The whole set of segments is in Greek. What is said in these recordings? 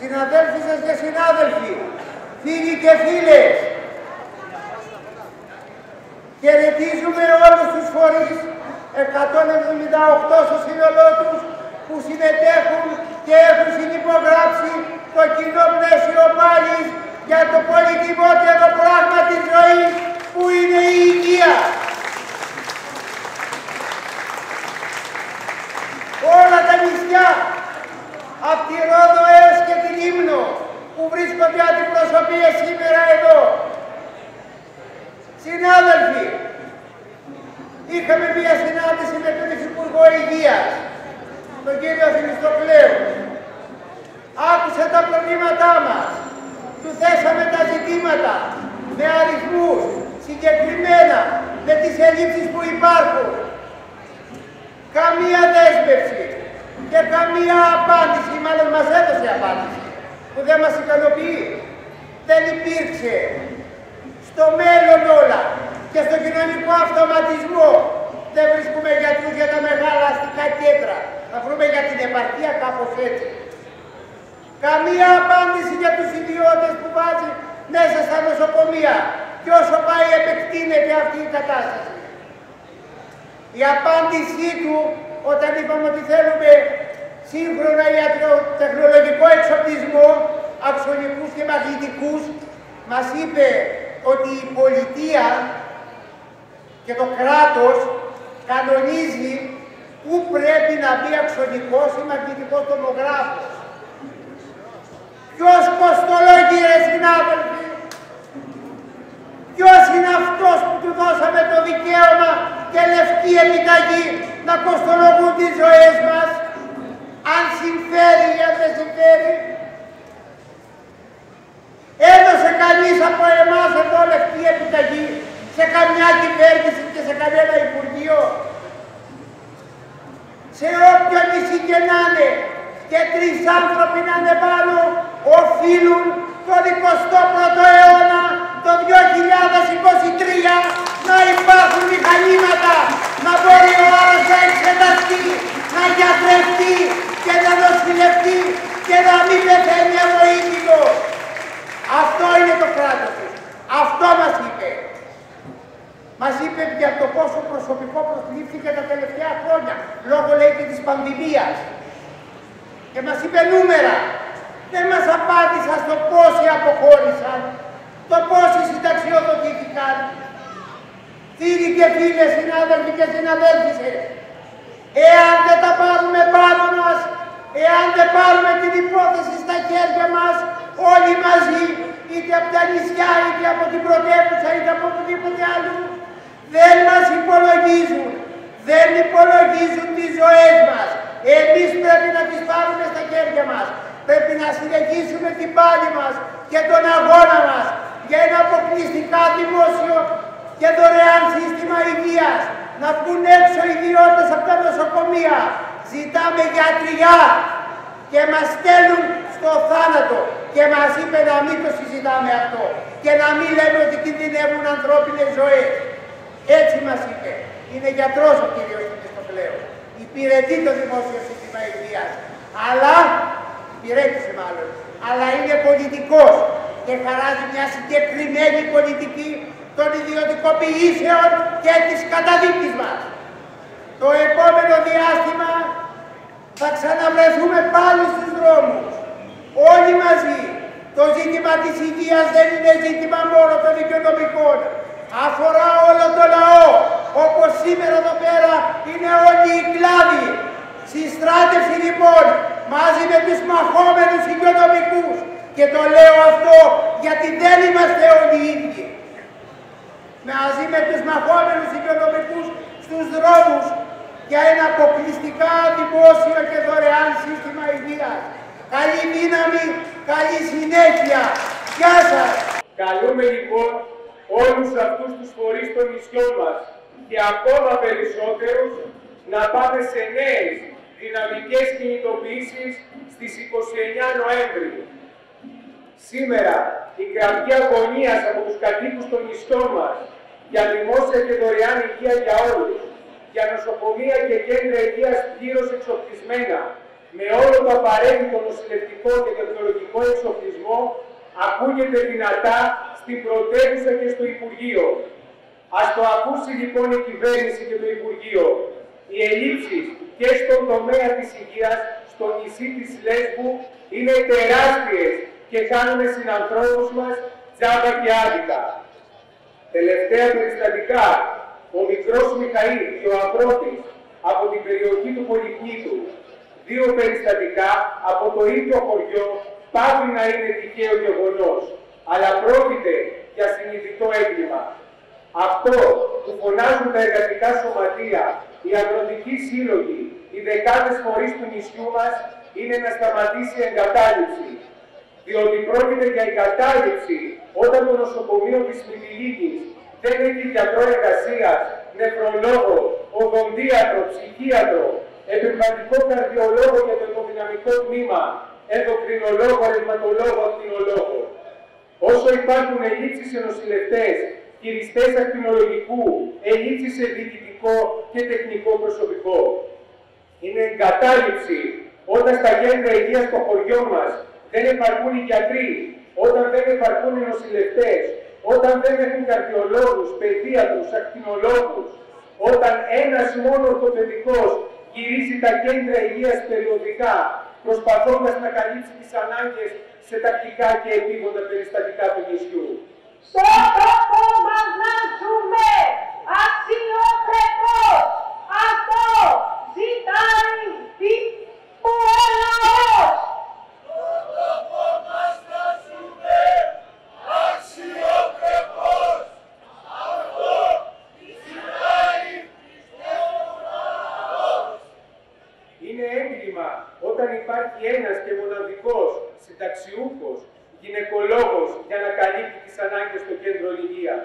συναδέλφισες και συνάδελφοι, φίλοι και φίλες, χαιρετίζουμε όλους τους φορείς, 178 στο σύνολό τους, που συμμετέχουν και έχουν συνυπογράψει το κοινό πλαίσιο πάλι για το πολυτιμότερο πράγμα της ζωής που είναι η υγεία. Όλα τα νησιά, από τη Ρόδο έως και την Ύμνο, που βρίσκονται αντιπροσωπείες σήμερα εδώ. Συνάδελφοι, είχαμε μία συνάντηση με τον Υφυπουργό Υγείας, τον κύριο Θημιστοκλέου. Άκουσε τα προβλήματά μας. Του θέσαμε τα ζητήματα με αριθμούς, συγκεκριμένα με τις ελλείψεις που υπάρχουν. Καμία δέσμευση και καμία απάντηση, μάλλον μας έδωσε απάντηση, που δεν μας ικανοποιεί. Δεν υπήρξε στο μέλλον όλα και στο κοινωνικό αυτοματισμό δεν βρίσκουμε γιατρούς για τα μεγάλα αστικά κέντρα. Θα βρούμε για την επαρχία κάπως έτσι. Καμία απάντηση για τους ιδιώτες που βάζει μέσα στα νοσοκομεία και όσο πάει επεκτείνεται αυτή η κατάσταση. Η απάντησή του όταν είπαμε ότι θέλουμε σύγχρονα ιατροτεχνολογικό εξοπλισμό, αξονικούς και μαγνητικούς, μας είπε ότι η πολιτεία και το κράτος κανονίζει πού πρέπει να μπει αξονικός ή μαγνητικός τομογράφος. Ποιος κοστολογεί ρε συνάδελφοι, ποιος είναι αυτός που του δώσαμε το δικαίωμα και λευκή επιταγή να κοστολογούν τις ζωές μας, αν συμφέρει ή αν δεν συμφέρει. Έδωσε κανείς από εμάς εδώ λευκή επιταγή σε καμιά κυβέρνηση και σε κανένα υπουργείο; Σε όποιο νησί και να είναι και τρεις άνθρωποι να είναι πάνω οφείλουν το 21ο αιώνα το 2023 να υπάρχουν μηχανήματα να μπορεί ο άλλος να εξεταστεί, να γιατρευτεί και να νοσηλευτεί και να μην πεθαίνει αβοήθητο. Αυτό είναι το κράτος του. Αυτό μας είπε. Μας είπε για το πόσο προσωπικό προσλήφθηκε τα τελευταία χρόνια, λόγω λέει και της πανδημίας. Και μας είπε νούμερα. Δεν μας απάντησαν στο πόσοι αποχώρησαν, το πόσοι συνταξιοδοτήθηκαν. Φίλοι και φίλες, συνάδελφοι και συναδέλφισες, εάν δεν τα πάρουμε πάνω μας, εάν δεν πάρουμε την υπόθεση στα χέρια μας, όλοι μαζί, είτε από τα νησιά, είτε από την πρωτεύουσα, είτε από οπουδήποτε άλλο, δεν μας υπολογίζουν. Δεν υπολογίζουν τις ζωές μας. Εμείς πρέπει να τις πάρουμε στα χέρια μας. Πρέπει να συνεχίσουμε την πάλη μας και τον αγώνα μας για ένα αποκλειστικά δημόσιο και δωρεάν σύστημα υγείας. Να βγουν έξω οι ιδιώτες από τα νοσοκομεία. Ζητάμε γιατριά και μας στέλνουν στο θάνατο και μας είπε να μην το συζητάμε αυτό και να μην λέμε ότι κινδυνεύουν ανθρώπινες ζωές. Έτσι μας είπε. Είναι γιατρός ο κύριος πλέον. Υπηρετεί το δημόσιο σύστημα υγείας. Αλλά, υπηρέτησε μάλλον, αλλά είναι πολιτικός και χαράζει μια συγκεκριμένη πολιτική των ιδιωτικοποιήσεων και της καταδίκης μας. Το επόμενο διάστημα θα ξαναβρεθούμε πάλι στους δρόμους. Όλοι μαζί. Το ζήτημα της υγείας δεν είναι ζήτημα μόνο των οικονομικών. Αφορά όλο το λαό. Όπως σήμερα εδώ πέρα είναι όλοι οι κλάδοι. Συστράτευση λοιπόν μαζί με τους μαχόμενους οικονομικούς. Και το λέω αυτό γιατί δεν είμαστε όλοι οι ίδιοι. Μαζί με τους μαχόμενους οικονομικούς στους δρόμους για ένα αποκλειστικά δημόσιο και δωρεάν σύστημα υγείας. Καλή δύναμη, καλή συνέχεια. Γεια σας. Καλούμε λοιπόν όλους αυτούς τους φορείς των νησιών μας και ακόμα περισσότερους να πάμε σε νέες δυναμικές κινητοποιήσεις στις 29 Νοέμβρη. Σήμερα η κραυγή αγωνίας από τους κατοίκους των νησιών μας για δημόσια και δωρεάν υγεία για όλους, για νοσοκομεία και κέντρα υγείας πλήρως εξοπλισμένα, με όλο το απαραίτητο νοσηλευτικό και τεχνολογικό εξοπλισμό ακούγεται δυνατά στην πρωτεύουσα και στο Υπουργείο. Ας το ακούσει λοιπόν η κυβέρνηση και το Υπουργείο. Οι ελλείψεις και στον τομέα της υγείας στο νησί της Λέσβου είναι τεράστιες και κάνουν συνανθρώπους μας τζάμπα και άδικα. Τελευταία περιστατικά, ο μικρός Μιχαήλ και ο Αγρότης από την περιοχή του Πολυκνήτου, δύο περιστατικά από το ίδιο χωριό, πάβει να είναι τυχαίο γεγονός, αλλά πρόκειται για συνειδητό έγκλημα. Αυτό που φωνάζουν τα εργατικά σωματεία, οι αγροτικοί σύλλογοι, οι δεκάδες φορείς του νησιού μας, είναι να σταματήσει η εγκατάλειψη. Διότι πρόκειται για εγκατάλειψη όταν το νοσοκομείο της Μητυλίνης δεν έχει γιατρό εργασίας, νεφρολόγο, οδοντίατρο, ψυχίατρο, επεμβατικό καρδιολόγο για το υποδυναμικό τμήμα, ενδοκρινολόγο, ρευματολόγο, ακτινολόγο. Όσο υπάρχουν ελλείψεις σε νοσηλευτές, χειριστές ακτινολογικού, ελλείψεις σε διοικητικό και τεχνικό προσωπικό. Είναι εγκατάλειψη όταν στα κέντρα υγείας των χωριών μας δεν επαρκούν οι γιατροί, όταν δεν επαρκούν οι νοσηλευτές, όταν δεν έχουν καρδιολόγους, παιδίατρους, ακτινολόγους, όταν ένας μόνο ορθοπαιδικός γυρίζει τα κέντρα υγείας περιοδικά, προσπαθώντας να καλύψει τις ανάγκες σε τακτικά και επίγοντα περιστατικά του νησιού. Στο τόπο μας να ζούμε αξιοπρεπώς. Αυτό ζητάει ο λαός. Είναι έγκλημα όταν υπάρχει ένας και μοναδικός συνταξιούχος γυναικολόγος για να καλύπτει τις ανάγκες στο κέντρο υγείας.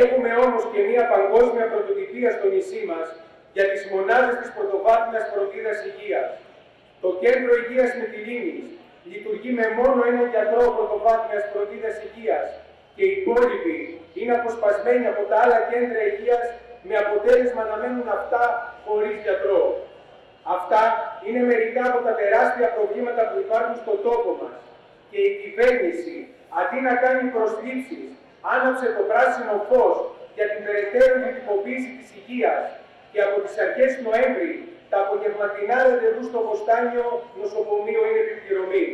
Έχουμε όμως και μια παγκόσμια πρωτοτυπία στο νησί μας για τις μονάδες της πρωτοβάθμιας φροντίδας υγείας. Το κέντρο υγείας Μητυλίνης λειτουργεί με μόνο έναν γιατρό πρωτοβάθμιας φροντίδας υγείας και οι υπόλοιποι είναι αποσπασμένοι από τα άλλα κέντρα υγείας με αποτέλεσμα να μένουν αυτά χωρίς γιατρό. Αυτά είναι μερικά από τα τεράστια προβλήματα που υπάρχουν στον τόπο μας. Και η κυβέρνηση, αντί να κάνει προσλήψεις, άναψε το πράσινο φως για την περαιτέρω ιδιωτικοποίηση της υγείας και από τις αρχές Νοέμβρη τα απογευματινά ραντεβού στο Βοστάνιο νοσοκομείο είναι επιπληρωμή.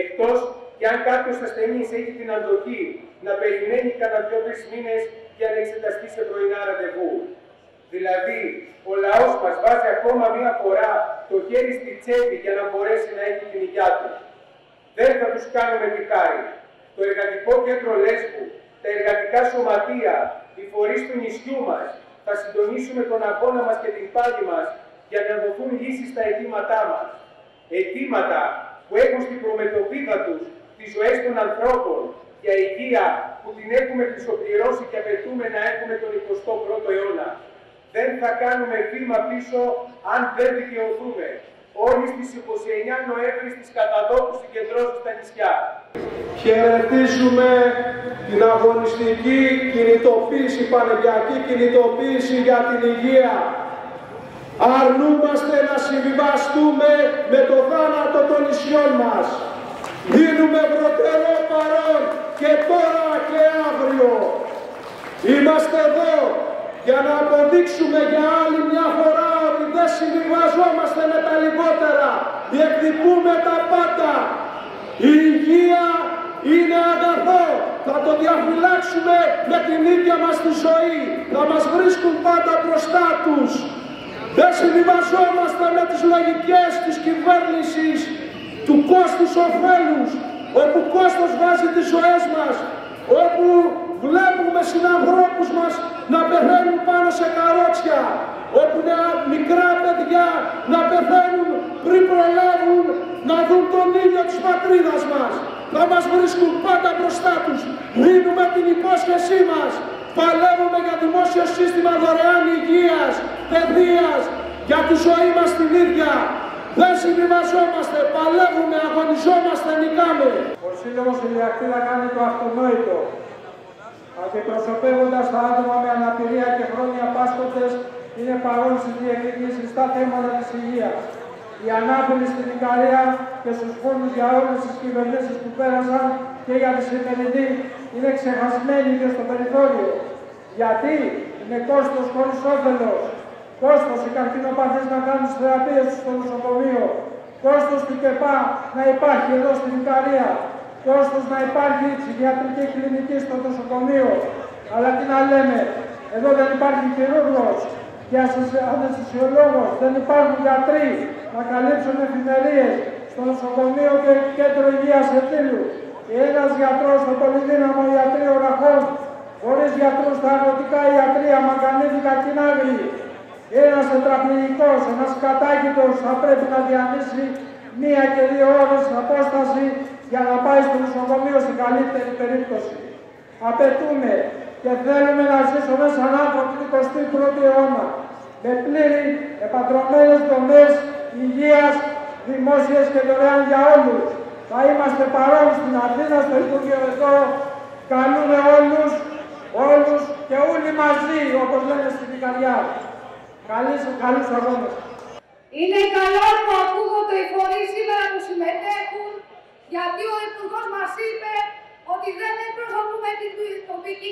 Εκτός και αν κάποιος ασθενής έχει την αντοχή να περιμένει κανένα δυο-τρεις μήνες για να εξεταστεί σε πρωινά ραντεβού. Δηλαδή, ο λαός μας βάζει ακόμα μία φορά το χέρι στη τσέπη για να μπορέσει να έχει την υγειά του. Δεν θα τους κάνουμε τη χάρη. Το Εργατικό Κέντρο Λέσβου, τα εργατικά σωματεία, οι φορείς του νησιού μας, θα συντονίσουμε τον αγώνα μας και την πάλη μας για να δοθούν λύσεις στα αιτήματά μας. Αιτήματα που έχουν στην προμετωπίδα τους τις ζωές των ανθρώπων για υγεία που την έχουμε χρυσοπληρώσει και απαιτούμε να έχουμε τον 21ο αιώνα. Δεν θα κάνουμε βήμα πίσω αν δεν δικαιωθούμε. Όλοι στις 29 Νοέμβρη στις καταδόκους συγκεντρώσεις στα νησιά. Χαιρετίζουμε την αγωνιστική κινητοποίηση, πανεγιακή κινητοποίηση για την υγεία. Αρνούμαστε να συμβιβαστούμε με το θάνατο των νησιών μας. Δίνουμε προτερό παρόν και τώρα και αύριο. Είμαστε εδώ για να αποδείξουμε για άλλη μια φορά ότι δεν συμβιβαζόμαστε με τα λιγότερα. Διεκδικούμε τα πάντα. Η υγεία είναι αγαθό. Θα το διαφυλάξουμε με την ίδια μας τη ζωή. Θα μας βρίσκουν πάντα μπροστά τους. Δεν συμβιβαζόμαστε με τις λογικές της κυβέρνησης του κόστους ωφέλους, όπου κόστος βάζει τις ζωές μας, όπου βλέπουμε συνανθρώπους μας να πεθαίνουν πάνω σε καρότσια, όπου νέα μικρά παιδιά να πεθαίνουν πριν προλάβουν να δουν τον ήλιο της πατρίδας μας. Θα μας βρίσκουν πάντα μπροστά τους. Δίνουμε την υπόσχεσή μας. Παλεύουμε για δημόσιο σύστημα δωρεάν υγείας, παιδείας, για τη ζωή μας την ίδια. Δεν συμβιβαζόμαστε, παλεύουμε, αγωνιζόμαστε, νικάμε. Ο Σύλλογος Ηλιακτήρα κάνει το αυτονόητο. Αντιπροσωπεύοντας τα άτομα με αναπηρία και χρόνια πάσχοντες, είναι παρόν στις διεκδικήσεις στα θέματα της υγείας. η ανάπηροι στην Ικαρία και στους φόνους για όλες τις κυβερνήσεις που πέρασαν και για τη σημερινή είναι ξεχασμένοι και στο περιθώριο. Γιατί είναι κόστος χωρίς όφελος. Κόστος οι καρκινοπαθείς να κάνουν τις θεραπείες τους στο νοσοκομείο. Κόστος του ΚΕΠΑ να υπάρχει εδώ στην Ικαρία. Κόστος να υπάρχει ψυχιατρική κλινική στο νοσοκομείο. Αλλά τι να λέμε, εδώ δεν υπάρχει χειρούργος και αναισθησιολόγος, δεν υπάρχουν γιατροί να καλύψουν εφημερίες στο νοσοκομείο και κέντρο υγείας Εθήλου. Ένας γιατρός στο πολυδύναμο ιατρείο Ραχών, χωρίς γιατρούς στα αγροτικά ιατρία Μαγκανίδικα Κινάγρη. Ένας τετραπληγικός, ένας κατάγητος θα πρέπει να διανύσει μία και δύο ώρες απόσταση για να πάει στο νοσοκομείο στην καλύτερη περίπτωση. Απαιτούμε και θέλουμε να ζήσουμε σαν άνθρωποι του 21ου αιώνα με πλήρη επαντρωμένες δομές υγείας, δημόσιες και δωρεάν για όλους. Θα είμαστε παρόν στην Αθήνα, στο Υπουργείο εδώ. Καλούμε όλους, όλους και όλοι μαζί, όπως λένε στην Ικαριά. Καλής, καλούς αγώνες. Είναι καλό που ακούγονται οι φορείς σήμερα που συμμετέχουν, γιατί ο Υπουργός μας είπε ότι δεν εκπροσωπούμε την τοπική